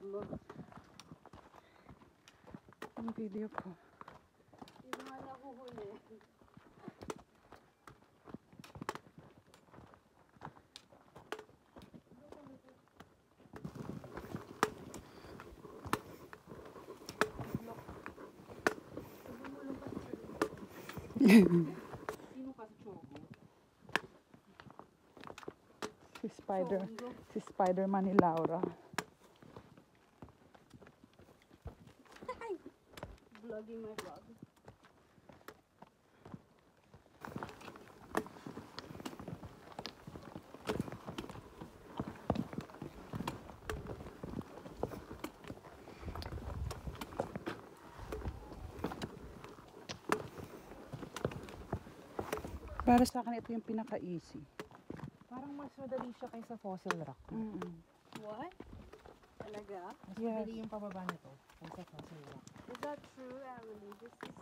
mo. Ang video. Hindi mo nga nahuhuli. Si Spider. Si Spider-Man ni Laura. Vlogging my vlog. Para sa akin, ito yung pinaka-easy. Parang mas madali siya kaysa fossil rock. Mm-mm. What? Talaga? Mas Yes. madali yung pababa nito. Is that true, Emily? This is